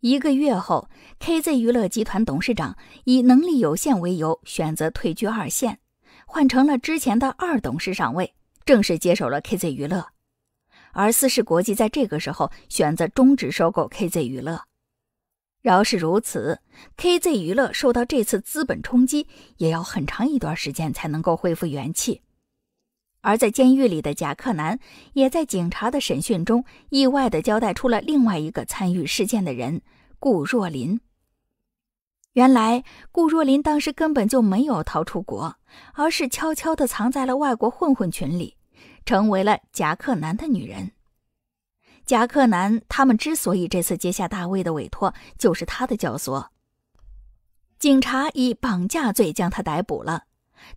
一个月后，KZ 娱乐集团董事长以能力有限为由，选择退居二线，换成了之前的二董事上位，正式接手了 KZ 娱乐。而思世国际在这个时候选择终止收购 KZ 娱乐。饶是如此，KZ 娱乐受到这次资本冲击，也要很长一段时间才能够恢复元气。而在监狱里的贾克南，也在警察的审讯中，意外地交代出了另外一个参与事件的人——顾若琳。原来，顾若琳当时根本就没有逃出国，而是悄悄地藏在了外国混混群里，成为了贾克南的女人。贾克南他们之所以这次接下大卫的委托，就是他的教唆。警察以绑架罪将他逮捕了。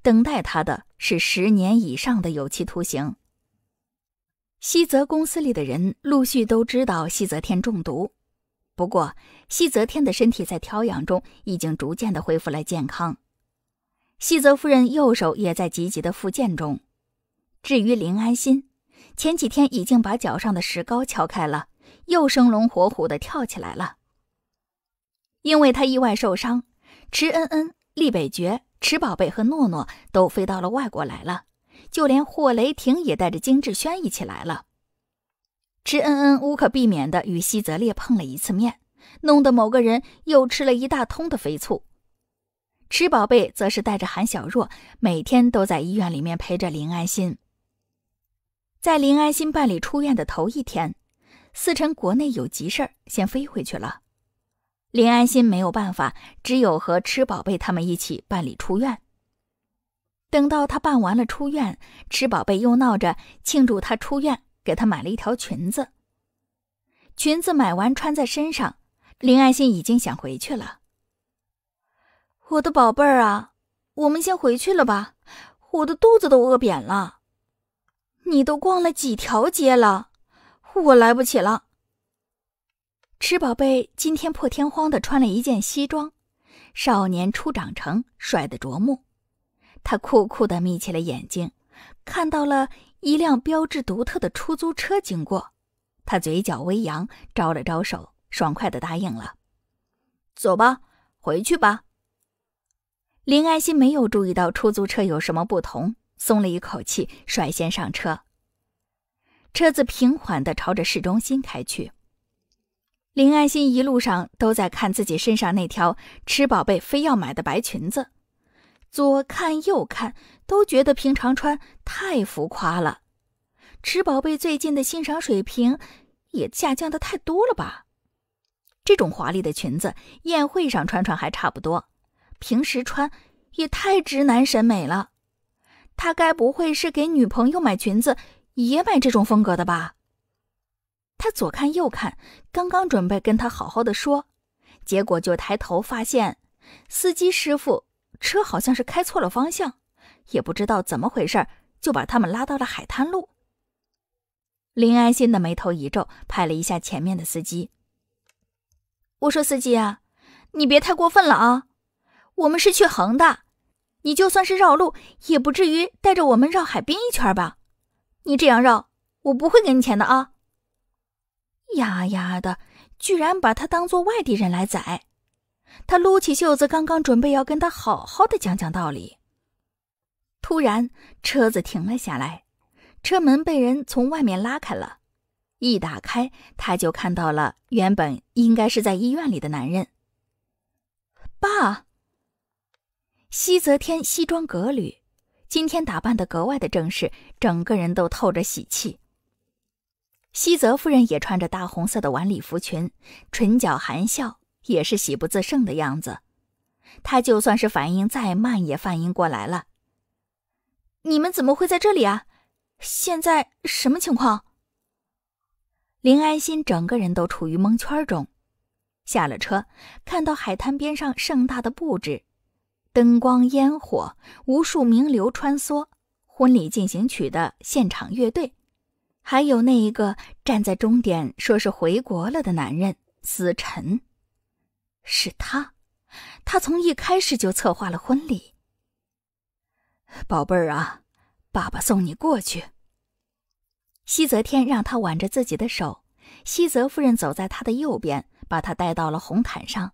等待他的是十年以上的有期徒刑。西泽公司里的人陆续都知道西泽天中毒，不过西泽天的身体在调养中已经逐渐的恢复了健康。西泽夫人右手也在积极的复健中。至于林安心，前几天已经把脚上的石膏敲开了，又生龙活虎的跳起来了。因为他意外受伤，池恩恩、厉北绝。池宝贝和诺诺都飞到了外国来了，就连霍雷霆也带着金志轩一起来了。池恩恩无可避免的与西泽烈碰了一次面，弄得某个人又吃了一大通的肥醋。池宝贝则是带着韩小若，每天都在医院里面陪着林安心。在林安心办理出院的头一天，思辰国内有急事儿，先飞回去了。林安心没有办法，只有和吃宝贝他们一起办理出院。等到他办完了出院，吃宝贝又闹着庆祝他出院，给他买了一条裙子。裙子买完穿在身上，林安心已经想回去了。我的宝贝儿啊，我们先回去了吧，我的肚子都饿扁了。你都逛了几条街了，我来不及了。吃宝贝今天破天荒的穿了一件西装，少年初长成，帅得夺目。他酷酷的眯起了眼睛，看到了一辆标志独特的出租车经过，他嘴角微扬，招了招手，爽快的答应了：“走吧，回去吧。”林爱心没有注意到出租车有什么不同，松了一口气，率先上车。车子平缓的朝着市中心开去。林安心一路上都在看自己身上那条吃宝贝非要买的白裙子，左看右看，都觉得平常穿太浮夸了。吃宝贝最近的欣赏水平也下降的太多了吧？这种华丽的裙子，宴会上穿穿还差不多，平时穿也太直男审美了。他该不会是给女朋友买裙子，也买这种风格的吧？他左看右看，刚刚准备跟他好好的说，结果就抬头发现，司机师傅车好像是开错了方向，也不知道怎么回事，就把他们拉到了海滩路。林安心的眉头一皱，拍了一下前面的司机：“我说司机啊，你别太过分了啊！我们是去恒大，你就算是绕路，也不至于带着我们绕海滨一圈吧？你这样绕，我不会给你钱的啊！”丫丫的，居然把他当做外地人来宰！他撸起袖子，刚刚准备要跟他好好的讲讲道理，突然车子停了下来，车门被人从外面拉开了，一打开，他就看到了原本应该是在医院里的男人。爸，西泽天西装革履，今天打扮的格外的正式，整个人都透着喜气。西泽夫人也穿着大红色的晚礼服裙，唇角含笑，也是喜不自胜的样子。她就算是反应再慢，也反应过来了。你们怎么会在这里啊？现在什么情况？林安心整个人都处于蒙圈中。下了车，看到海滩边上盛大的布置，灯光、烟火，无数名流穿梭，婚礼进行曲的现场乐队。还有那一个站在终点说是回国了的男人思辰，是他，他从一开始就策划了婚礼。宝贝儿啊，爸爸送你过去。西泽天让他挽着自己的手，西泽夫人走在他的右边，把他带到了红毯上，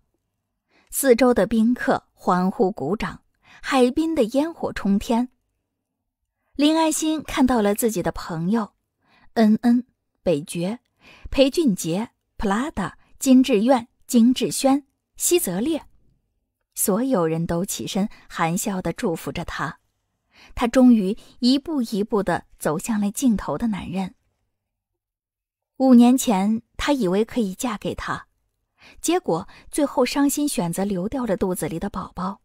四周的宾客欢呼鼓掌，海滨的烟火冲天。林爱心看到了自己的朋友，恩恩、北爵、裴俊杰、普拉达、金志愿、金志轩、西泽烈，所有人都起身含笑的祝福着他。他终于一步一步的走向了尽头的男人。五年前，他以为可以嫁给他，结果最后伤心选择流掉了肚子里的宝宝。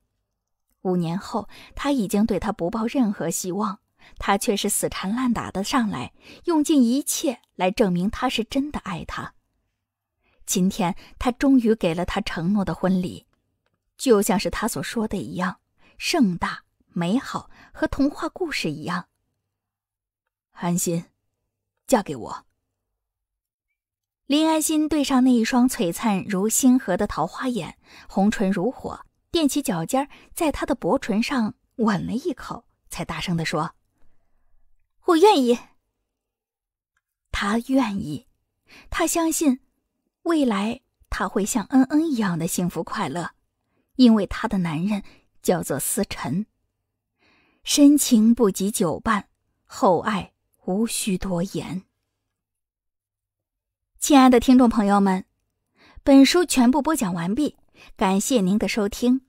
五年后，他已经对他不抱任何希望。他却是死缠烂打的上来，用尽一切来证明他是真的爱她。今天，他终于给了他承诺的婚礼，就像是他所说的一样，盛大、美好，和童话故事一样。安心，嫁给我。林安心对上那一双璀璨如星河的桃花眼，红唇如火，踮起脚尖，在他的薄唇上吻了一口，才大声地说。我愿意。他愿意，他相信，未来他会像恩恩一样的幸福快乐，因为他的男人叫做思辰。深情不及久伴，厚爱无需多言。亲爱的听众朋友们，本书全部播讲完毕，感谢您的收听。